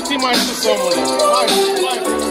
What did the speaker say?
Kuti Maestro Somole.